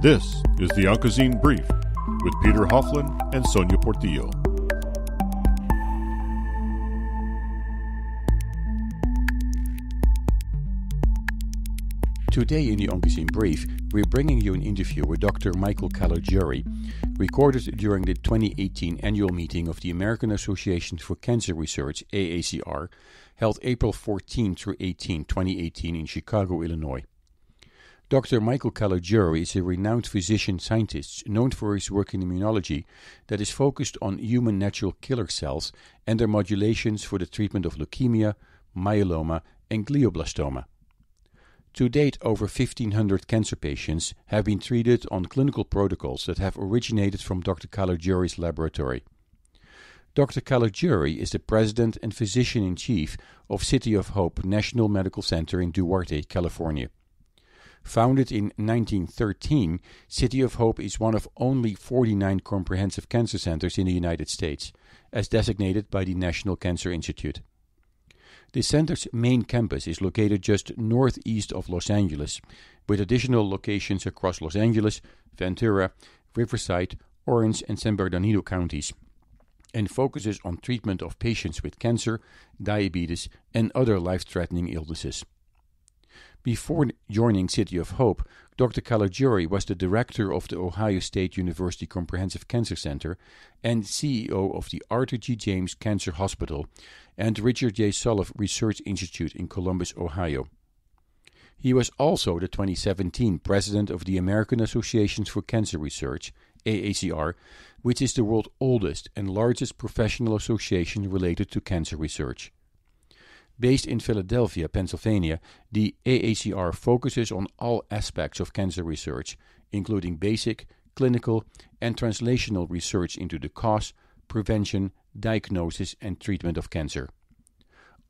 This is the Oncozine Brief with Peter Hofland and Sonia Portillo. Today in the Oncozine Brief, we're bringing you an interview with Dr. Michael Caligiuri, recorded during the 2018 annual meeting of the American Association for Cancer Research, AACR, held April 14 through 18, 2018 in Chicago, Illinois. Dr. Michael Caligiuri is a renowned physician scientist known for his work in immunology that is focused on human natural killer cells and their modulations for the treatment of leukemia, myeloma, and glioblastoma. To date, over 1,500 cancer patients have been treated on clinical protocols that have originated from Dr. Caligiuri's laboratory. Dr. Caligiuri is the president and physician in chief of City of Hope National Medical Center in Duarte, California. Founded in 1913, City of Hope is one of only 49 comprehensive cancer centers in the United States, as designated by the National Cancer Institute. The center's main campus is located just northeast of Los Angeles, with additional locations across Los Angeles, Ventura, Riverside, Orange, and San Bernardino counties, and focuses on treatment of patients with cancer, diabetes, and other life threatening illnesses. Before joining City of Hope, Dr. Caligiuri was the director of the Ohio State University Comprehensive Cancer Center and CEO of the Arthur G. James Cancer Hospital and Richard J. Solove Research Institute in Columbus, Ohio. He was also the 2017 president of the American Associations for Cancer Research, AACR, which is the world's oldest and largest professional association related to cancer research. Based in Philadelphia, Pennsylvania, the AACR focuses on all aspects of cancer research, including basic, clinical, and translational research into the cause, prevention, diagnosis, and treatment of cancer.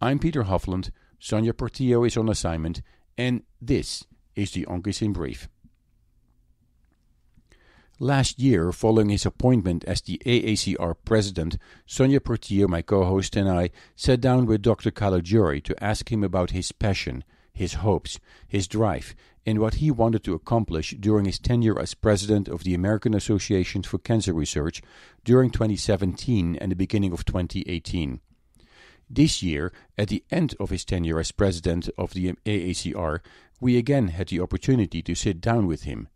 I'm Peter Hofland, Sonia Portillo is on assignment, and this is the Oncozine Brief. Last year, following his appointment as the AACR president, Sonia Portillo, my co host, and I sat down with Dr. Caligiuri to ask him about his passion, his hopes, his drive, and what he wanted to accomplish during his tenure as president of the American Association for Cancer Research during 2017 and the beginning of 2018. This year, at the end of his tenure as president of the AACR, we again had the opportunity to sit down with him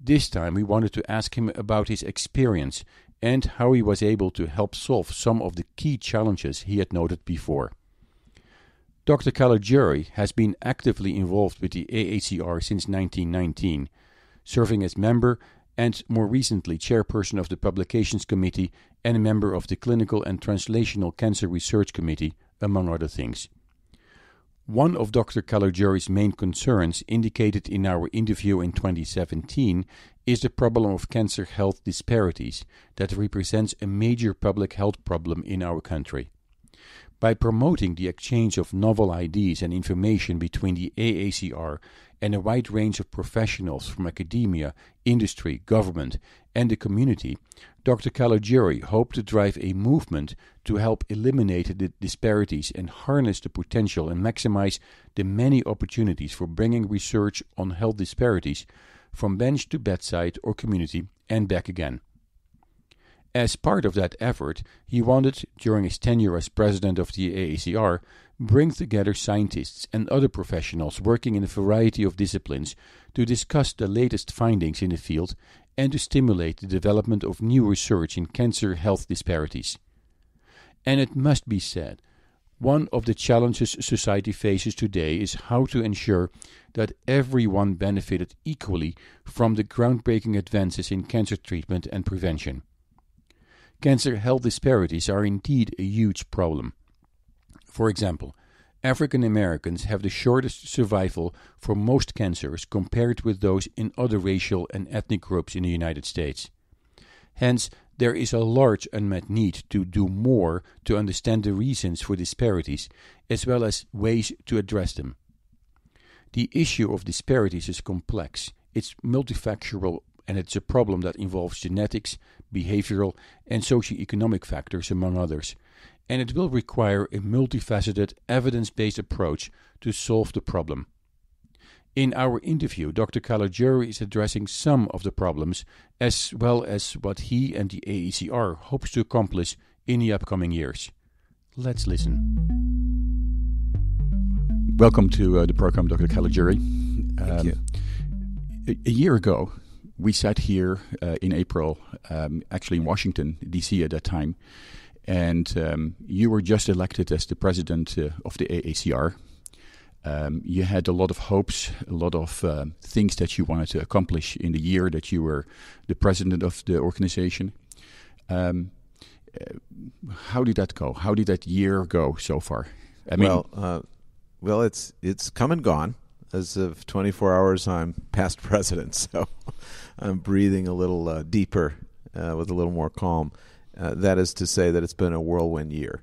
this time we wanted to ask him about his experience and how he was able to help solve some of the key challenges he had noted before. Dr. Caligiuri has been actively involved with the AACR since 1919, serving as member and more recently chairperson of the Publications Committee and a member of the Clinical and Translational Cancer Research Committee, among other things. One of Dr. Caligiuri's main concerns, indicated in our interview in 2017, is the problem of cancer health disparities that represents a major public health problem in our country. By promoting the exchange of novel ideas and information between the AACR and a wide range of professionals from academia, industry, government, and the community, Dr. Caligiuri hoped to drive a movement to help eliminate the disparities and harness the potential and maximize the many opportunities for bringing research on health disparities from bench to bedside or community and back again. As part of that effort, he wanted, during his tenure as president of the AACR, bring together scientists and other professionals working in a variety of disciplines to discuss the latest findings in the field and to stimulate the development of new research in cancer health disparities. And it must be said, one of the challenges society faces today is how to ensure that everyone benefited equally from the groundbreaking advances in cancer treatment and prevention. Cancer health disparities are indeed a huge problem. For example, African Americans have the shortest survival for most cancers compared with those in other racial and ethnic groups in the United States. Hence, there is a large unmet need to do more to understand the reasons for disparities, as well as ways to address them. The issue of disparities is complex, it's multifactorial and it's a problem that involves genetics, behavioral, and socioeconomic factors, among others. And it will require a multifaceted, evidence based approach to solve the problem. In our interview, Dr. Caligiuri is addressing some of the problems as well as what he and the AACR hopes to accomplish in the upcoming years. Let's listen. Welcome to uh, the program, Dr. Caligiuri. Thank um, you. A, a, year ago, we sat here uh, in April, um, actually in Washington, D.C. at that time, and um, you were just elected as the president uh, of the AACR. Um, you had a lot of hopes, a lot of uh, things that you wanted to accomplish in the year that you were the president of the organization. Um, uh, how did that go? How did that year go so far? I mean, well, uh, well, it's it's come and gone. As of 24 hours, I'm past president, so I'm breathing a little uh, deeper uh, with a little more calm. Uh, that is to say that it's been a whirlwind year.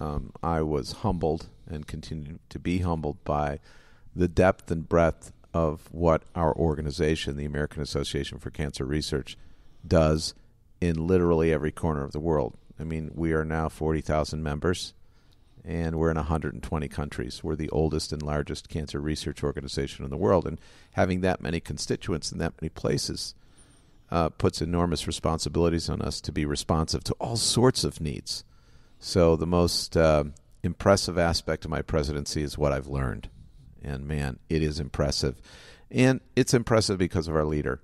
Um, I was humbled and continue to be humbled by the depth and breadth of what our organization, the American Association for Cancer Research, does in literally every corner of the world. I mean, we are now 40,000 members and we're in 120 countries. We're the oldest and largest cancer research organization in the world. And having that many constituents in that many places uh, puts enormous responsibilities on us to be responsive to all sorts of needs. So the most uh, impressive aspect of my presidency is what I've learned. And man, it is impressive. And it's impressive because of our leader.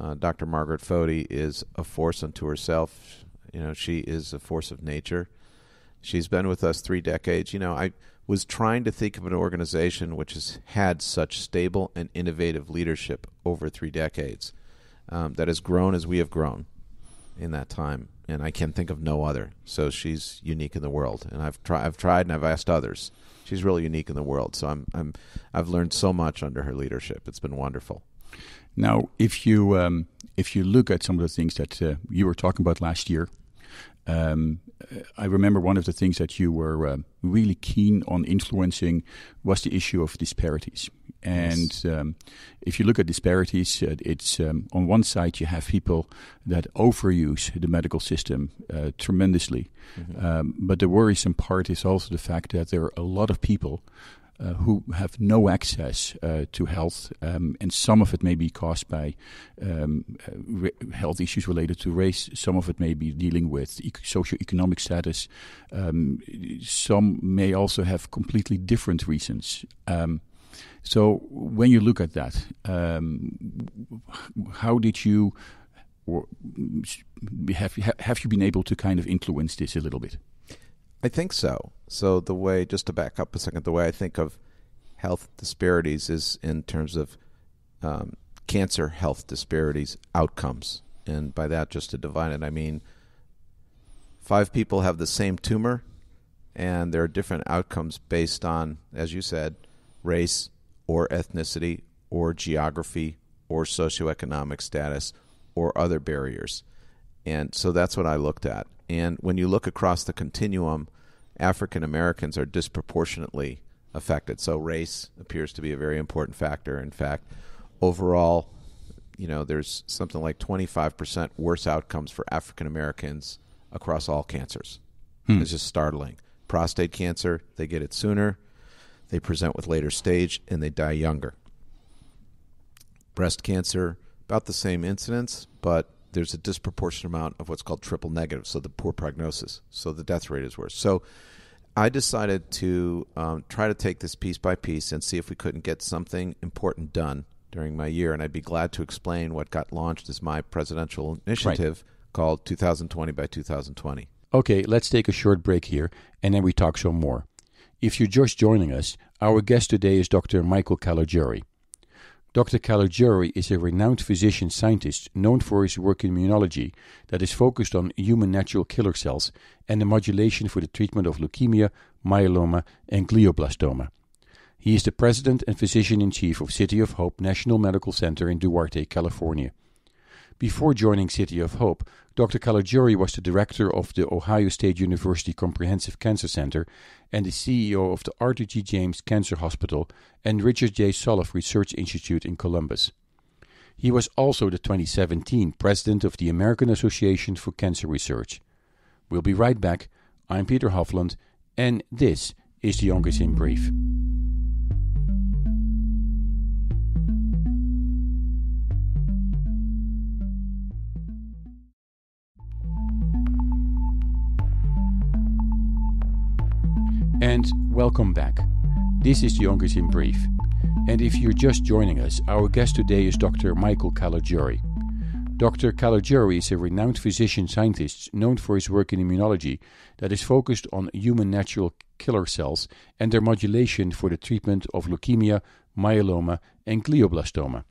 Uh, Dr. Margaret Foti is a force unto herself. You know, she is a force of nature. She's been with us three decades. You know, I was trying to think of an organization which has had such stable and innovative leadership over three decades um, that has grown as we have grown in that time and I can think of no other. So she's unique in the world, and I've tried. I've tried, and I've asked others. She's really unique in the world. So I'm, I'm, I've learned so much under her leadership. It's been wonderful. Now, if you um, if you look at some of the things that uh, you were talking about last year, um, I remember one of the things that you were uh, really keen on influencing was the issue of disparities. And yes. um, if you look at disparities, uh, it's um, on one side you have people that overuse the medical system uh, tremendously, mm-hmm. Um, but the worrisome part is also the fact that there are a lot of people uh, who have no access uh, to health, um, and some of it may be caused by um, uh, health issues related to race. Some of it may be dealing with e- socioeconomic status. Um, some may also have completely different reasons. Um, so, when you look at that, um, how did you? Or have have you been able to kind of influence this a little bit? I think so. So the way, just to back up a second, the way I think of health disparities is in terms of um, cancer health disparities outcomes, and by that, just to define it, I mean five people have the same tumor, and there are different outcomes based on, as you said, race or ethnicity or geography or socioeconomic status or other barriers. And so that's what I looked at. And when you look across the continuum, African Americans are disproportionately affected. So race appears to be a very important factor. In fact, overall, you know, there's something like 25% worse outcomes for African Americans across all cancers. Hmm. It's just startling. Prostate cancer, they get it sooner, they present with later stage, and they die younger. Breast cancer, about the same incidence, but there's a disproportionate amount of what's called triple negative, so the poor prognosis. So the death rate is worse. So I decided to um, try to take this piece by piece and see if we couldn't get something important done during my year. And I'd be glad to explain what got launched as my presidential initiative right. called 2020 by 2020. Okay, let's take a short break here and then we talk some more. If you're just joining us, our guest today is Dr. Michael Caligiuri. Dr. Caligiuri is a renowned physician scientist known for his work in immunology that is focused on human natural killer cells and the modulation for the treatment of leukemia, myeloma, and glioblastoma. He is the president and physician in chief of City of Hope National Medical Center in Duarte, California. Before joining City of Hope, Dr. Caligiuri was the director of the Ohio State University Comprehensive Cancer Center and the CEO of the Arthur G. James Cancer Hospital and Richard J. Solove Research Institute in Columbus. He was also the 2017 president of the American Association for Cancer Research. We'll be right back. I'm Peter Hofland, and this is the Oncozine Brief. And welcome back. This is Oncozine Brief. And if you're just joining us, our guest today is Dr. Michael Caligiuri. Dr. Caligiuri is a renowned physician scientist known for his work in immunology that is focused on human natural killer cells and their modulation for the treatment of leukemia, myeloma, and glioblastoma.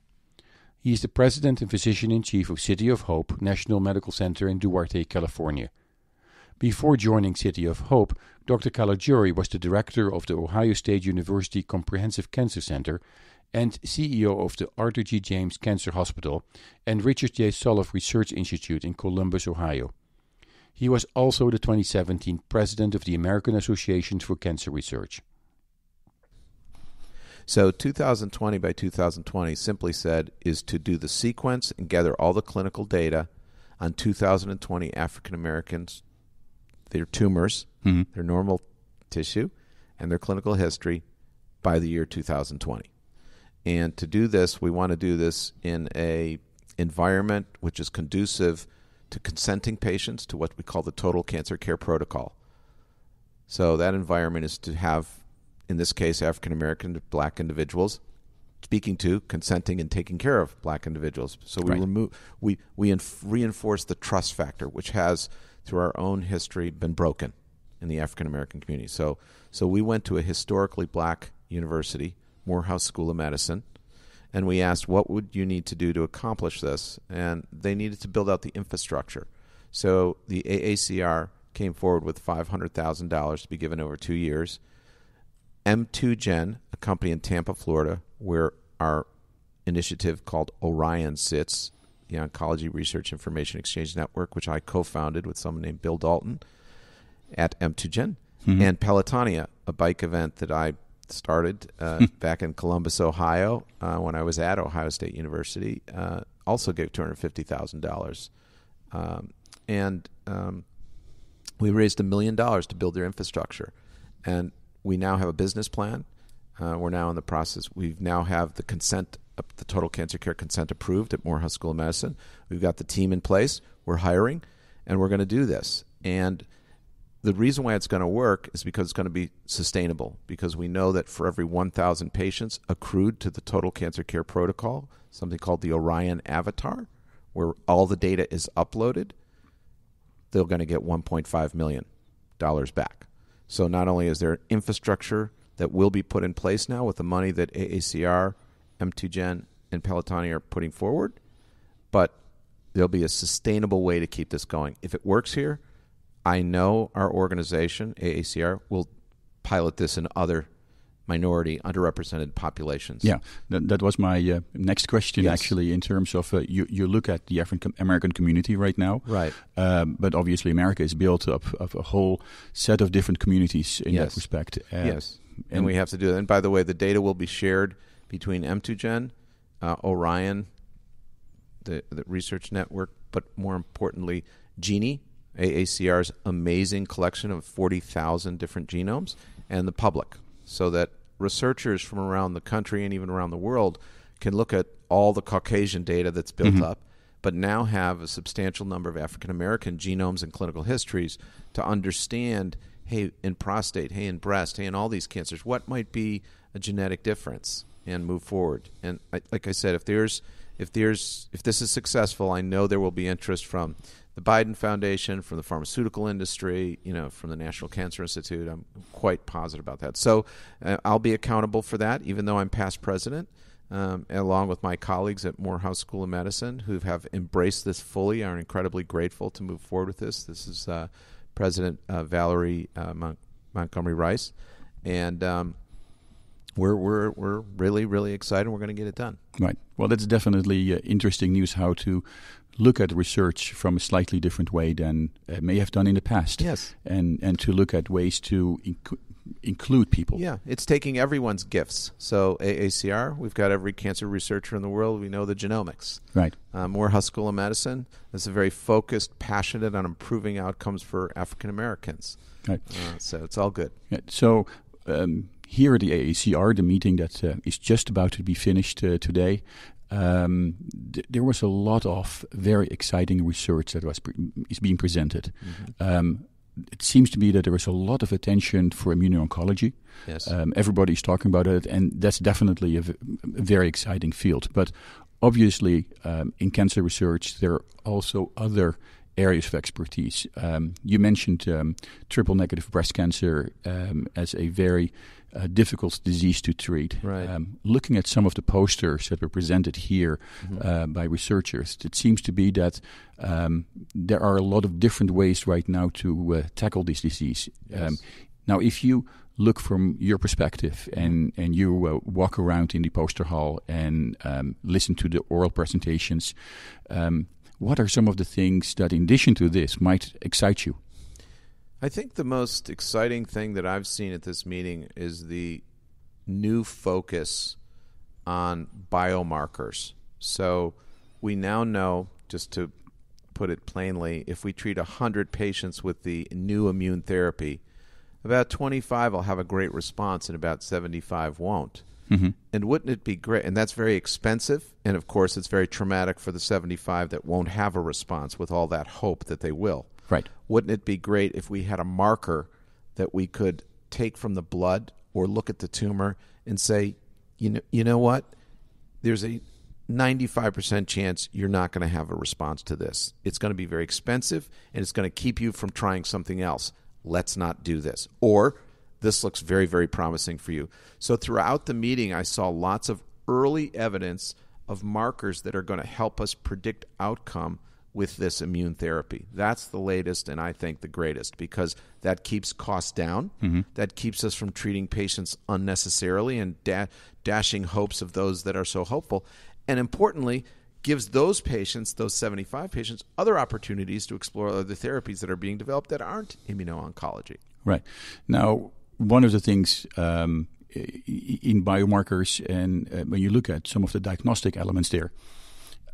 He is the president and physician in chief of City of Hope National Medical Center in Duarte, California. Before joining City of Hope, Dr. Caligiuri was the director of the Ohio State University Comprehensive Cancer Center and CEO of the Arthur G. James Cancer Hospital and Richard J. Solove Research Institute in Columbus, Ohio. He was also the 2017 president of the American Association for Cancer Research. So 2020 by 2020, simply said, is to do the sequence and gather all the clinical data on 2020 African Americans, their tumors, Mhm. their normal tissue, and their clinical history by the year 2020. And to do this, we want to do this in a environment which is conducive to consenting patients to what we call the total cancer care protocol. So that environment is to have, in this case, African American black individuals speaking to, consenting, and taking care of black individuals. So we Right. remove, we we inf- reinforce the trust factor, which has, through our own history, been broken in the African American community. So so we went to a historically black university, Morehouse School of Medicine, and we asked what would you need to do to accomplish this, and they needed to build out the infrastructure. So the AACR came forward with five hundred thousand dollars to be given over two years. M2Gen, a company in Tampa, Florida, where our initiative called ORIEN sits, the Oncology Research Information Exchange Network, which I co-founded with someone named Bill Dalton at M2Gen, and Pelotonia, a bike event that I started uh, back in Columbus, Ohio, uh, when I was at Ohio State University, uh, also gave two hundred fifty thousand dollars, um, and um, we raised a million dollars to build their infrastructure, and we now have a business plan. Uh, we're now in the process. We now have the consent, the total cancer care consent approved at Morehouse School of Medicine. We've got the team in place. We're hiring, and we're going to do this. And the reason why it's going to work is because it's going to be sustainable. Because we know that for every 1,000 patients accrued to the total cancer care protocol, something called the ORIEN Avatar, where all the data is uploaded, they're going to get 1.5 million dollars back. So not only is there infrastructure that will be put in place now with the money that AACR, M2Gen, and Pelotonia are putting forward, but there'll be a sustainable way to keep this going. If it works here, I know our organization, AACR, will pilot this in other minority, underrepresented populations. Yeah, that, that was my uh, next question Yes. actually. In terms of uh, you, you look at the African American community right now, Right. Um, but obviously America is built up of a whole set of different communities in that respect. Uh, yes. And, and- we have to do that. And by the way, the data will be shared between M2Gen, uh, ORIEN, the, the research network, but more importantly, GENIE, AACR's amazing collection of 40,000 different genomes, and the public, so that researchers from around the country and even around the world can look at all the Caucasian data that's built up, but now have a substantial number of African American genomes and clinical histories to understand hey, in prostate, hey, in breast, hey, in all these cancers, what might be a genetic difference and move forward. And I, like I said, if there's if there's if this is successful, I know there will be interest from the Biden Foundation, from the pharmaceutical industry, you know, from the National Cancer Institute. I'm quite positive about that. So uh, I'll be accountable for that, even though I'm past president. Um, along with my colleagues at Morehouse School of Medicine, who have embraced this fully, are incredibly grateful to move forward with this. This is uh, President uh, Valerie uh, Mon- Montgomery Rice, and um, we're we're we're really really excited. We're going to get it done. Right. Well, that's definitely uh, interesting news how to look at research from a slightly different way than uh, may have done in the past. Yes. And and to look at ways to inc- include people. Yeah, it's taking everyone's gifts. So AACR, we've got every cancer researcher in the world. We know the genomics. Right. Uh, Morehouse School of Medicine is very focused, passionate on improving outcomes for African Americans. Right. Uh, so it's all good. Yeah, so um, here at the AACR, the meeting that uh, is just about to be finished uh, today, um, th- there was a lot of very exciting research that was pre- is being presented. Um, it seems to be that there is a lot of attention for immuno-oncology. Yes. Um, everybody's talking about it, and that's definitely a, v- a very exciting field. But obviously, um, in cancer research, there are also other areas of expertise. Um, you mentioned um, triple negative breast cancer um, as a very uh, difficult disease to treat. Right. Um, looking at some of the posters that were presented here uh, by researchers, it seems to be that um, there are a lot of different ways right now to uh, tackle this disease. Um, now, if you look from your perspective and, and you uh, walk around in the poster hall and um, listen to the oral presentations, um, what are some of the things that, in addition to this, might excite you? I think the most exciting thing that I've seen at this meeting is the new focus on biomarkers. So we now know, just to put it plainly, if we treat 100 patients with the new immune therapy, about 25 will have a great response and about 75 won't. Mm-hmm. And wouldn't it be great? And that's very expensive. And of course, it's very traumatic for the 75 that won't have a response with all that hope that they will. Right. Wouldn't it be great if we had a marker that we could take from the blood or look at the tumor and say, you know, you know what? There's a 95% chance you're not going to have a response to this. It's going to be very expensive and it's going to keep you from trying something else. Let's not do this. Or this looks very, very promising for you. So throughout the meeting, I saw lots of early evidence of markers that are going to help us predict outcome with this immune therapy. That's the latest and I think the greatest because that keeps costs down. Mm-hmm. That keeps us from treating patients unnecessarily and da- dashing hopes of those that are so hopeful. And importantly, gives those patients, those 75 patients, other opportunities to explore other therapies that are being developed that aren't immuno-oncology. Right. Now, one of the things um, in biomarkers, and uh, when you look at some of the diagnostic elements there,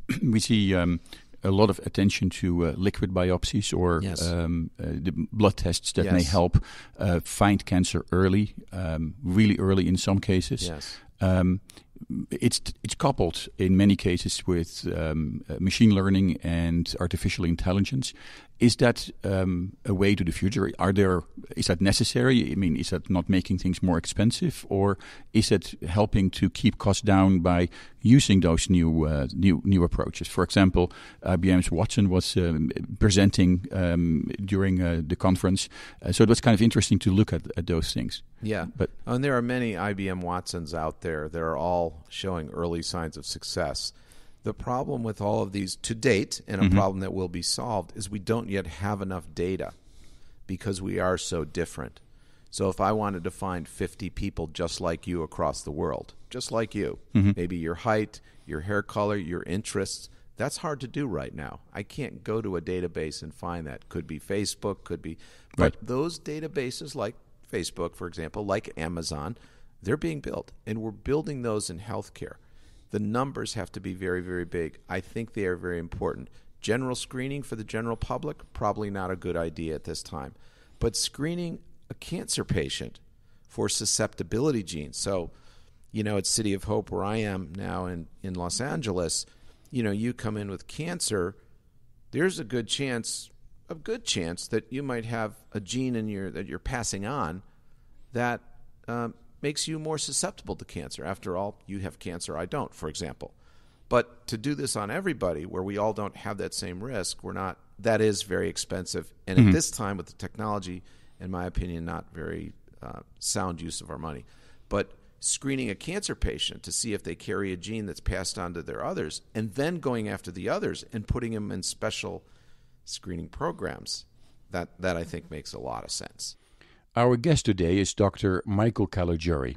we see um, a lot of attention to uh, liquid biopsies or Yes. um, uh, the blood tests that may help uh, find cancer early, um, really early in some cases. Yes. Um, it's it's coupled in many cases with um, uh, machine learning and artificial intelligence. Is that um, a way to the future? Are there is that necessary? I mean, is that not making things more expensive, or is it helping to keep costs down by using those new uh, new new approaches? For example, IBM's Watson was um, presenting um, during uh, the conference, uh, so it was kind of interesting to look at, at those things. Yeah. But- and there are many IBM Watsons out there that are all showing early signs of success. The problem with all of these to date, and a mm-hmm. problem that will be solved, is we don't yet have enough data because we are so different. So if I wanted to find 50 people just like you across the world, just like you, mm-hmm. maybe your height, your hair color, your interests, that's hard to do right now. I can't go to a database and find that. Could be Facebook, could be. But Right. those databases like Facebook, for example, like Amazon, they're being built, and we're building those in healthcare. The numbers have to be very, very big. I think they are very important. General screening for the general public, probably not a good idea at this time. But screening a cancer patient for susceptibility genes. So, you know, at City of Hope, where I am now in, in Los Angeles, you know, you come in with cancer, there's a good chance, a good chance that you might have a gene in your that you're passing on that um, makes you more susceptible to cancer. After all, you have cancer, I don't, for example. But to do this on everybody, where we all don't have that same risk, we're not. That is very expensive, and at this time, with the technology, in my opinion, not very uh, sound use of our money. But screening a cancer patient to see if they carry a gene that's passed on to their others, and then going after the others and putting them in special screening programs, that that I think makes a lot of sense. Our guest today is Dr. Michael Caligiuri.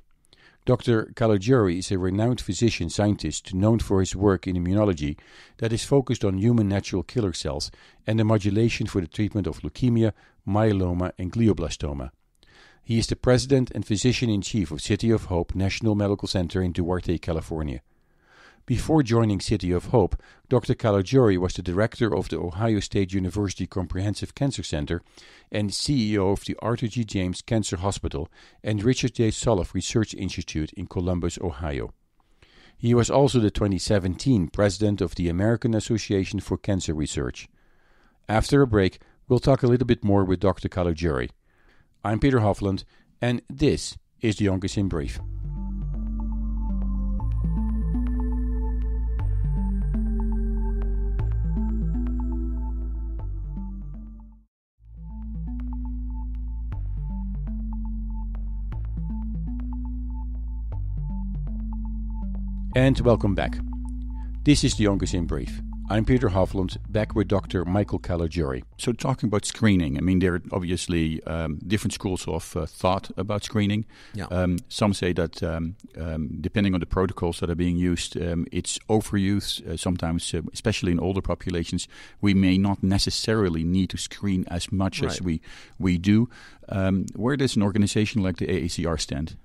Dr. Caligiuri is a renowned physician scientist known for his work in immunology that is focused on human natural killer cells and the modulation for the treatment of leukemia, myeloma, and glioblastoma. He is the president and physician in chief of City of Hope National Medical Center in Duarte, California. Before joining City of Hope, Dr. Caligiuri was the director of the Ohio State University Comprehensive Cancer Center and CEO of the Arthur G. James Cancer Hospital and Richard J. Solove Research Institute in Columbus, Ohio. He was also the 2017 president of the American Association for Cancer Research. After a break, We'll talk a little bit more with Dr. Caligiuri. I'm Peter Hofland, and this is the Oncozine Brief. And welcome back. This is the Oncozine Brief. I'm Peter Hofland, back with Dr. Michael Caligiuri. So, talking about screening, I mean, there are obviously um, different schools of uh, thought about screening. Yeah. Um, some say that um, um depending on the protocols that are being used, um, it's overuse. Uh, sometimes, uh, especially in older populations, we may not necessarily need to screen as much right. as we we do. Um, where does an organization like the AACR stand?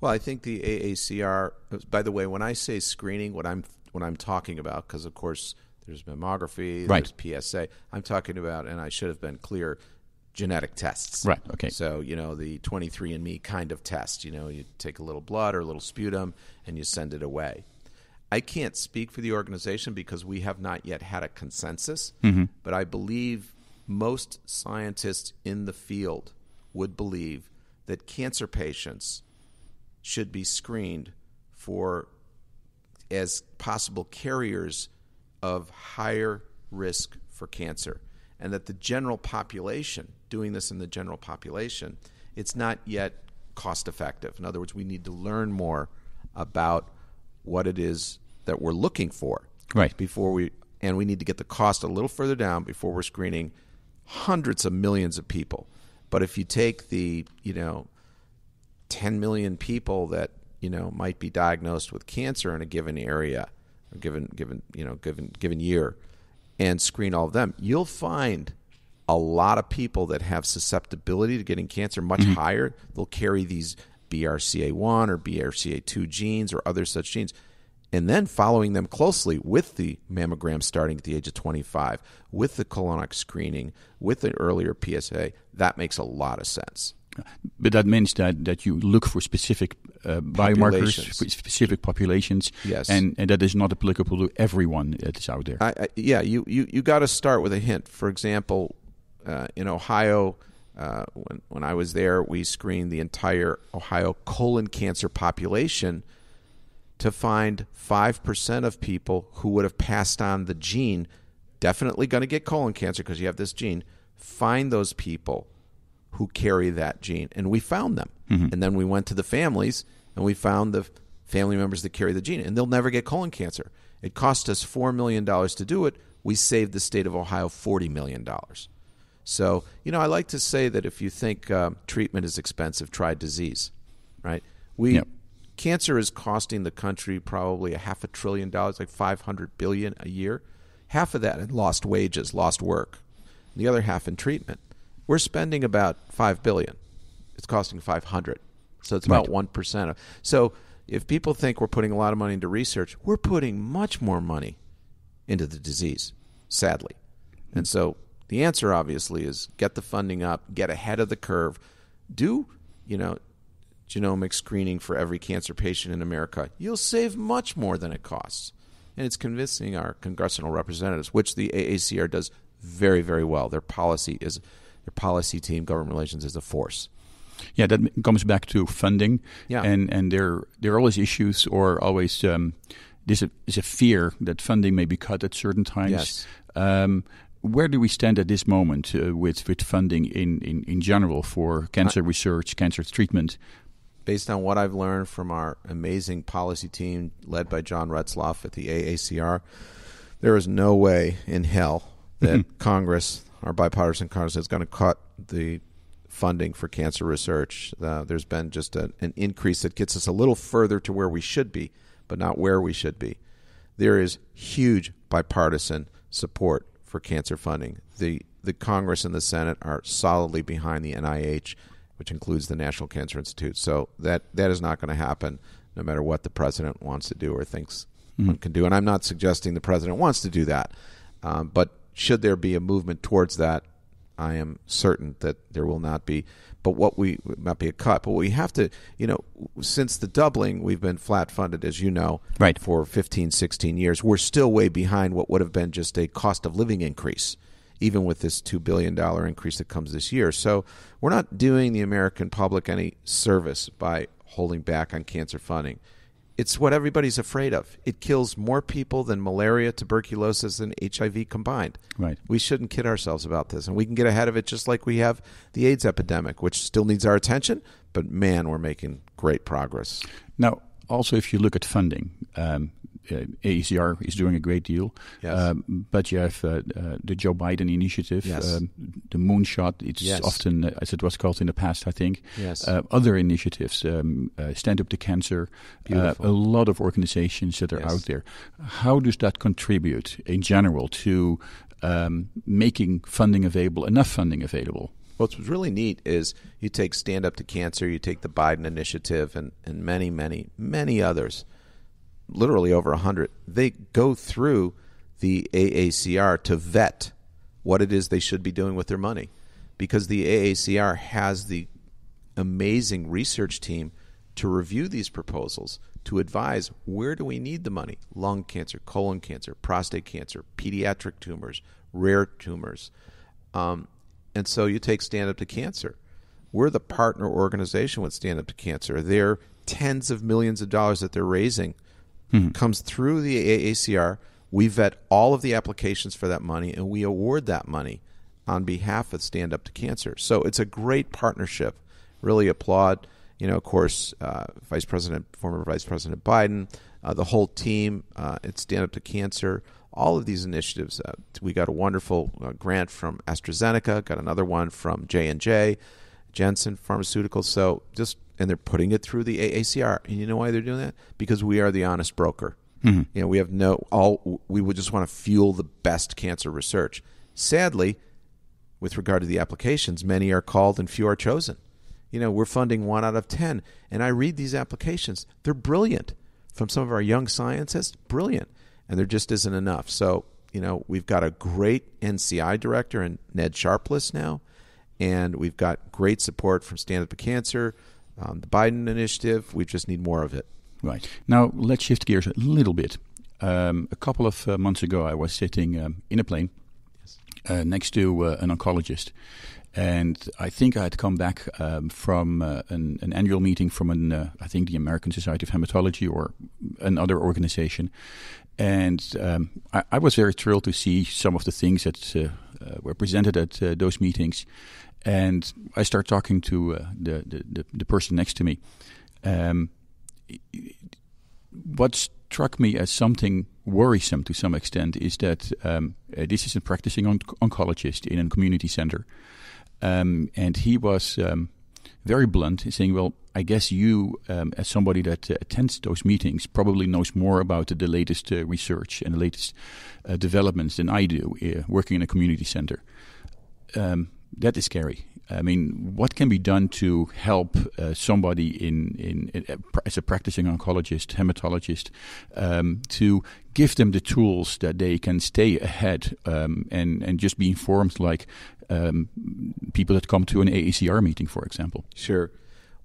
Well, I think the AACR. By the way, when I say screening, what I'm what I'm talking about, because of course there's mammography, right. there's PSA. I'm talking about, and I should have been clear, genetic tests. Right. Okay. So you know the 23andMe kind of test. You know, you take a little blood or a little sputum and you send it away. I can't speak for the organization because we have not yet had a consensus, mm-hmm. but I believe most scientists in the field would believe that cancer patients should be screened for as possible carriers of higher risk for cancer. And that the general population doing this in the general population it's not yet cost effective in other words we need to learn more about what it is that we're looking for right. before we and we need to get the cost a little further down before we're screening hundreds of millions of people. But if you take the you know 10 million people that you know might be diagnosed with cancer in a given area or given given you know given given year and screen all of them you'll find a lot of people that have susceptibility to getting cancer much Mm-hmm. higher they'll carry these BRCA1 or BRCA2 genes or other such genes and then following them closely with the mammogram starting at the age of 25 with the colonic screening with the earlier PSA that makes a lot of sense But that means that, that you look for specific uh, biomarkers, specific populations, Yes. and, and that is not applicable to everyone that is out there. I, I, yeah, you, you, you got to start with a hint. For example, uh, in Ohio, uh, when, when I was there, we screened the entire Ohio colon cancer population to find 5% of people who would have passed on the gene, definitely going to get colon cancer because you have this gene. Find those people who carry that gene. And we found them. And then we went to the families and we found the family members that carry the gene. And they'll never get colon cancer. It cost us $4 million to do it. We saved the state of Ohio $40 million. So, you know, I like to say that if you think uh, treatment is expensive, try disease, right? We. Yep. Cancer is costing the country probably a half a trillion dollars, like 500 billion a year. Half of that in lost wages, lost work. The other half in treatment. We're spending about 5 billion. It's costing 500. So it's about Right. 1% of. So if people think we're putting a lot of money into research, we're putting much more money into the disease, sadly. And so the answer obviously is get the funding up, get ahead of the curve, do, you know, genomic screening for every cancer patient in America. You'll save much more than it costs. And it's convincing our congressional representatives, which the AACR does very, very well. Their policy is their policy team, government relations is a force. Yeah, that comes back to funding. Yeah. And and there there are always issues or always um, there's a is a fear that funding may be cut at certain times. Yes. Um, where do we stand at this moment uh, with with funding in, in, in general for cancer research, cancer treatment? based on what I've learned from our amazing policy team led by Jon Retzlaff at the AACR, there is no way in hell that Congress, our bipartisan Congress, is going to cut the funding for cancer research. Uh, there's been just a, an increase that gets us a little further to where we should be, but not where we should be. There is huge bipartisan support for cancer funding. The the Congress and the Senate are solidly behind the NIH, which includes the National Cancer Institute. So that that is not going to happen, no matter what the president wants to do or thinks one can do. And I'm not suggesting the president wants to do that, um, but should there be a movement towards that, I am certain that there will not be. But what we not be a cut, but we have to, you know, since the doubling, we've been flat funded, as you know, Right. for 15, 16 years. We're still way behind what would have been just a cost of living increase even with this $2 billion increase that comes this year. So we're not doing the American public any service by holding back on cancer funding. It's what everybody's afraid of. It kills more people than malaria, tuberculosis, and HIV combined. Right. We shouldn't kid ourselves about this. And we can get ahead of it just like we have the AIDS epidemic, which still needs our attention, but man, we're making great progress. Now, also, if you look at funding, um, uh, AACR is doing a great deal. Yes. Um, but you have uh, uh, the Joe Biden initiative, Yes. um, the moonshot. It's Yes. often, uh, as it was called in the past, I think. Yes. Uh, other initiatives, um, uh, Stand Up to Cancer, uh, a lot of organizations that are Yes. out there. How does that contribute in general to um, making funding available, enough funding available? What's really neat is you take Stand Up to Cancer, you take the Biden Initiative, and, and many, many, many others, literally over 100. They go through the AACR to vet what it is they should be doing with their money. Because the AACR has the amazing research team to review these proposals to advise where do we need the money? Lung cancer colon cancer prostate cancer pediatric tumors rare tumors. Um, and so you take stand up to cancer. We're the partner organization with stand up to cancer. They're tens of millions of dollars that they're raising comes through the AACR. We vet all of the applications for that money and we award that money on behalf of Stand Up to Cancer. So it's a great partnership. Really applaud, you know, of course, uh, Vice President, former Vice President Biden, uh, the whole team uh, at Stand Up to Cancer, all of these initiatives. Uh, we got a wonderful uh, grant from AstraZeneca, got another one from J and J, Janssen Pharmaceuticals. So just and they're putting it through the AACR. And you know why they're doing that? Because we are the honest broker. Mm-hmm. You know, we have no all. We would just want to fuel the best cancer research. Sadly, with regard to the applications, many are called and few are chosen. You know, we're funding one out of 10. And I read these applications. They're brilliant. From some of our young scientists, brilliant. And there just isn't enough. So, you know, we've got a great NCI director and Ned Sharpless now. And we've got great support from Stand Up to Cancer, um, the Biden initiative. We just need more of it. Right. Now, let's shift gears a little bit. Um, a couple of uh, months ago, I was sitting um, in a plane uh, next to uh, an oncologist. And I think I had come back um, from uh, an, an annual meeting from an, uh, I think the American Society of Hematology or another organization. And um, I, I was very thrilled to see some of the things that uh, uh, were presented at uh, those meetings. And I start talking to uh, the, the, the, the person next to me. Um, what struck me as something worrisome to some extent is that um, uh, this is a practicing on- oncologist in a community center. Um, and he was um, very blunt, saying, Well, I guess you, um, as somebody that uh, attends those meetings, probably knows more about the latest uh, research and the latest uh, developments than I do uh, working in a community center. Um, that is scary. I mean, what can be done to help uh, somebody in, in, in uh, as a practicing oncologist, hematologist, um, to give them the tools that they can stay ahead um, and and just be informed, like um, people that come to an AACR meeting, for example. Sure.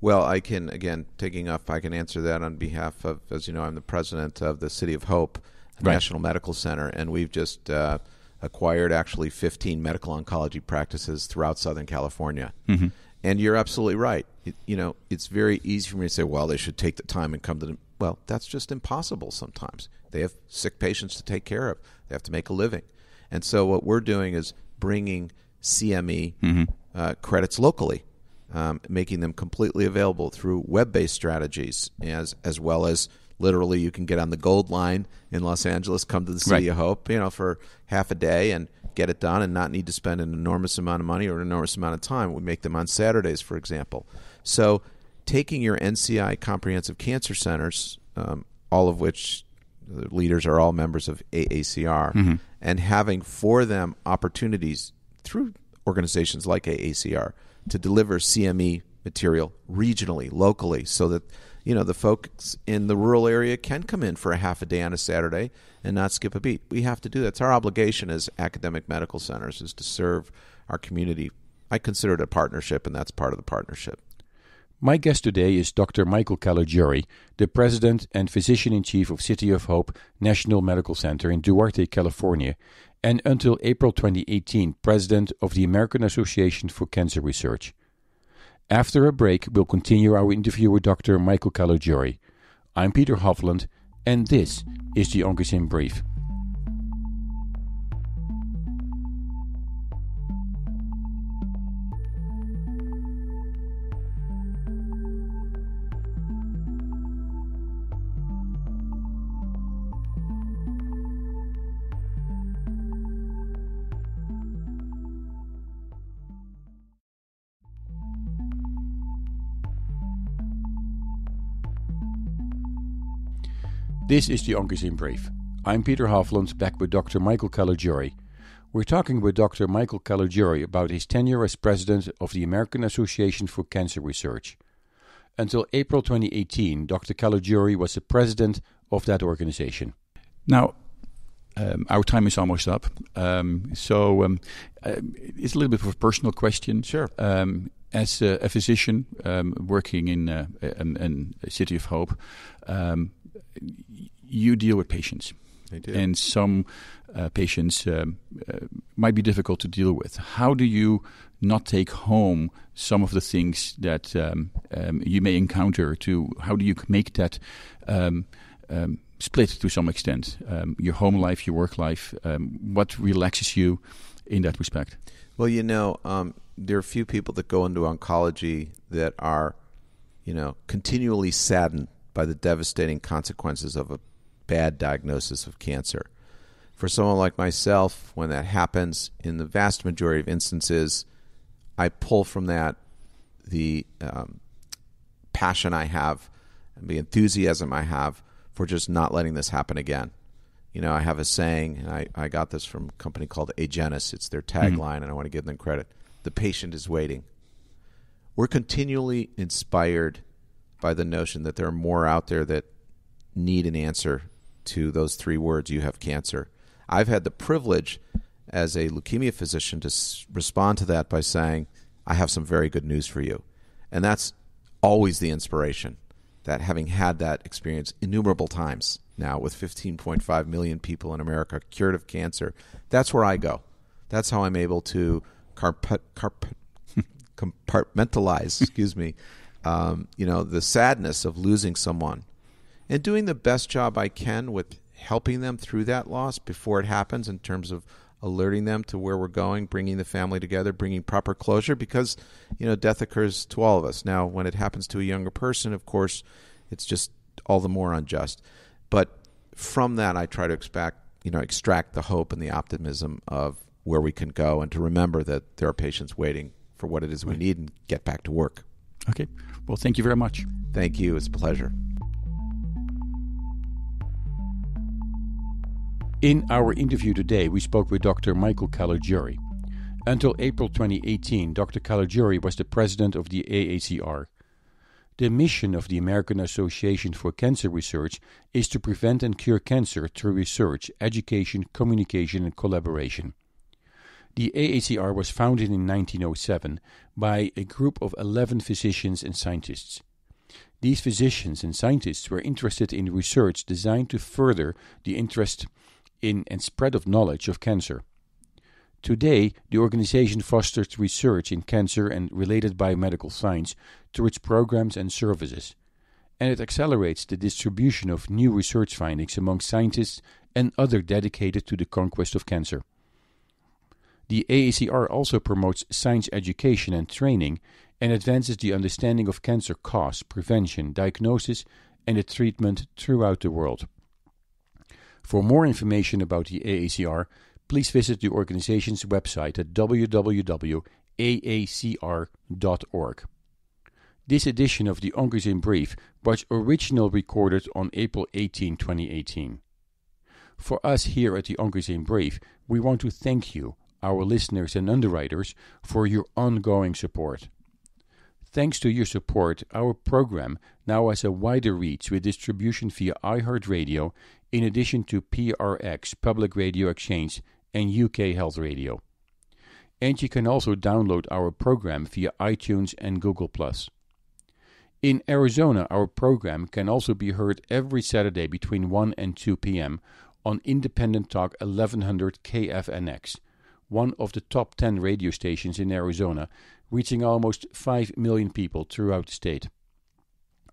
Well, I can again taking off. I can answer that on behalf of, as you know, I'm the president of the City of Hope Right. National Medical Center, and we've just uh, acquired actually 15 medical oncology practices throughout Southern California. And you're absolutely right. It, you know, it's very easy for me to say, well, they should take the time and come to them. Well, that's just impossible sometimes. They have sick patients to take care of. They have to make a living. And so what we're doing is bringing CME uh, credits locally, um, making them completely available through web-based strategies, as as well as literally you can get on the gold line in Los Angeles, come to the City Right. of Hope, you know, for half a day and get it done, and not need to spend an enormous amount of money or an enormous amount of time. We make them on Saturdays, for example. So, taking your NCI comprehensive cancer centers, um, all of which the leaders are all members of AACR, and having for them opportunities through organizations like AACR to deliver CME material regionally, locally, so that you know the folks in the rural area can come in for a half a day on a Saturday and not skip a beat. We have to do that. It's our obligation as academic medical centers is to serve our community. I consider it a partnership, and that's part of the partnership. My guest today is Dr. Michael Caligiuri, the President and Physician in Chief of City of Hope National Medical Center in Duarte, California, and until April 2018 president of the American Association for Cancer Research. After a break, we'll continue our interview with Dr. Michael Caligiuri. I'm Peter Hofland, and this is the Oncozine Brief. This is the Oncozine Brief. I'm Peter Hofland, back with Dr. Michael Caligiuri. We're talking with Dr. Michael Caligiuri about his tenure as president of the American Association for Cancer Research. Until April 2018, Dr. Caligiuri was the president of that organization. Now, um, our time is almost up. Um, so um, uh, it's a little bit of a personal question. Sure. Um, as a, a physician um, working in, uh, in, a City of Hope, um, you deal with patients. And some uh, patients um, uh, might be difficult to deal with. How do you not take home some of the things that um, um, you may encounter? To how do you make that um, um, split to some extent? Um, your home life, your work life. what relaxes you in that respect? Well, you know, there are a few people that go into oncology that are, you know, continually saddened by the devastating consequences of a bad diagnosis of cancer. For someone like myself, when that happens, in the vast majority of instances, I pull from that the um, passion I have and the enthusiasm I have for just not letting this happen again. You know, I have a saying, and I, I got this from a company called Agenus. It's their mm-hmm. tagline, mm-hmm. and I want to give them credit. The patient is waiting. We're continually inspired by the notion that there are more out there that need an answer to those three words you have cancer. I've had the privilege as a leukemia physician to s- respond to that by saying, I have some very good news for you. And that's always the inspiration that having had that experience innumerable times now with 15.5 million people in America cured of cancer, that's where I go. That's how I'm able to carpet, carpet, compartmentalize, excuse me, um, you know, the sadness of losing someone and doing the best job I can with helping them through that loss before it happens in terms of alerting them to where we're going, bringing the family together, bringing proper closure because, you know, death occurs to all of us. Now, when it happens to a younger person, of course, it's just all the more unjust. But from that, I try to expect, you know, extract the hope and the optimism of where we can go and to remember that there are patients waiting for what it is we need and get back to work. Okay. Well, thank you very much. Thank you. It's a pleasure. In our interview today, we spoke with Dr. Michael Caligiuri. Until April 2018, Dr. Caligiuri was the president of the AACR. The mission of the American Association for Cancer Research is to prevent and cure cancer through research, education, communication, and collaboration. The AACR was founded in 1907 by a group of 11 physicians and scientists. These physicians and scientists were interested in research designed to further the interest in and spread of knowledge of cancer. Today, the organization fosters research in cancer and related biomedical science through its programs and services, and it accelerates the distribution of new research findings among scientists and others dedicated to the conquest of cancer. The AACR also promotes science education and training and advances the understanding of cancer cause, prevention, diagnosis, and the treatment throughout the world. For more information about the AACR, please visit the organization's website at www.aacr.org. This edition of the Oncozine Brief was originally recorded on April 18, 2018. For us here at the Oncozine Brief, we want to thank you our listeners and underwriters for your ongoing support. Thanks to your support, our program now has a wider reach with distribution via iHeartRadio in addition to PRX, Public Radio Exchange, and UK Health Radio. And you can also download our program via iTunes and Google+. Plus. In Arizona, our program can also be heard every Saturday between 1 and 2 p.m on Independent Talk 1100 KFNX, one of the top 10 radio stations in Arizona, reaching almost 5 million people throughout the state.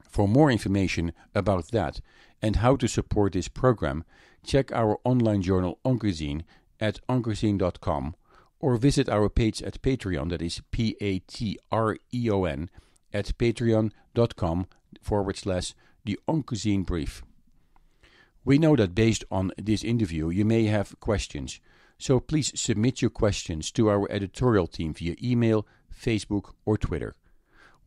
For more information about that and how to support this program, check our online journal Oncozine at oncozine.com or visit our page at Patreon, that is P A T R E O N, at patreon.com forward slash the Oncozine Brief. We know that based on this interview, you may have questions, so please submit your questions to our editorial team via email, Facebook, or Twitter.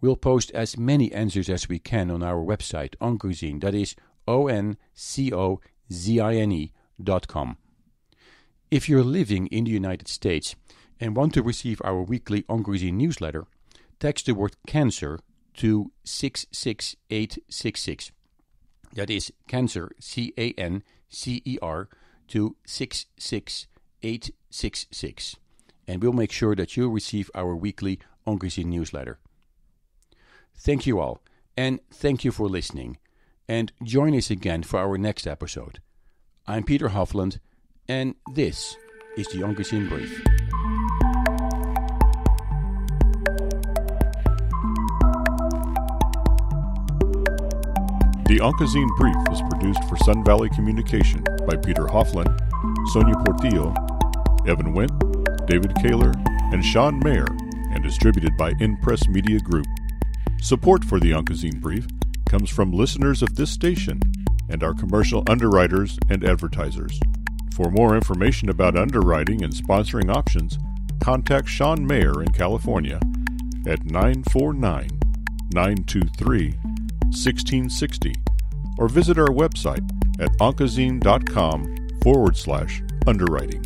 We'll post as many answers as we can on our website, Oncozine, that is O N C O Z I N E dot com. If you're living in the United States and want to receive our weekly Oncozine newsletter, text the word cancer to 66866. That is cancer, C A N C E R, to 66866. And we'll make sure that you receive our weekly Oncozine newsletter. Thank you all, and thank you for listening. And join us again for our next episode. I'm Peter Hofland, and this is the Oncozine Brief. The Oncozine Brief is produced for Sun Valley Communication by Peter Hofland, Sonia Portillo, Evan Went, David Kaler, and Sean Mayer, and distributed by InPress Media Group. Support for the Oncozine Brief comes from listeners of this station and our commercial underwriters and advertisers. For more information about underwriting and sponsoring options, contact Sean Mayer in California at 949 923 1660 or visit our website at oncozine.com forward slash underwriting.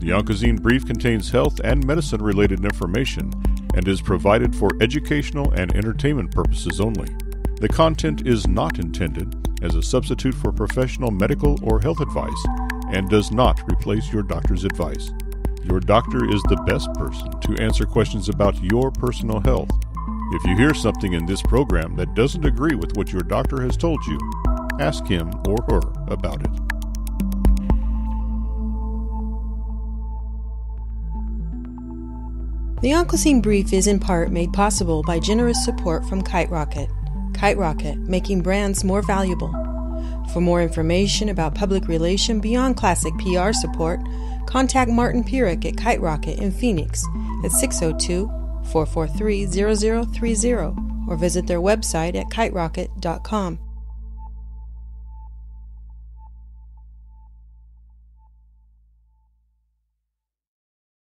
The Oncozine Brief contains health and medicine related information and is provided for educational and entertainment purposes only. The content is not intended as a substitute for professional medical or health advice and does not replace your doctor's advice. Your doctor is the best person to answer questions about your personal health. If you hear something in this program that doesn't agree with what your doctor has told you, ask him or her about it. The Oncozine Brief is in part made possible by generous support from Kite Rocket. Kite Rocket, making brands more valuable. For more information about public relation beyond classic PR support, contact Martin Pierik at Kite Rocket in Phoenix at 602 443 0030 or visit their website at kiterocket.com.